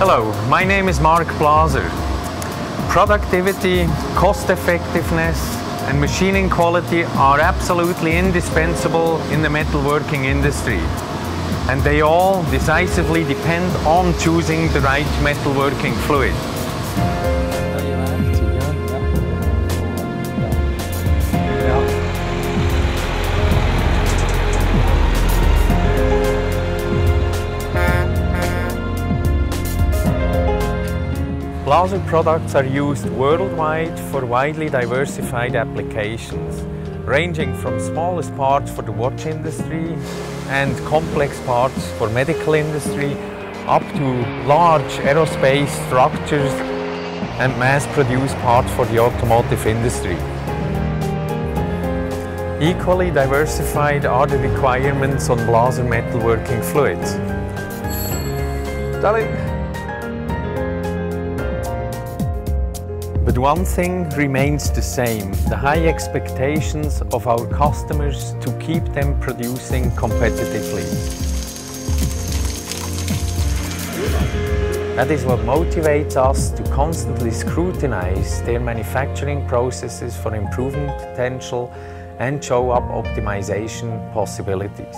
Hello, my name is Marc Blaser. Productivity, cost effectiveness and machining quality are absolutely indispensable in the metalworking industry. And they all decisively depend on choosing the right metalworking fluid. Blaser products are used worldwide for widely diversified applications, ranging from smallest parts for the watch industry and complex parts for medical industry, up to large aerospace structures and mass-produced parts for the automotive industry. Equally diversified are the requirements on Blaser metalworking fluids. Darling. But one thing remains the same, the high expectations of our customers to keep them producing competitively. That is what motivates us to constantly scrutinize their manufacturing processes for improvement potential and show up optimization possibilities.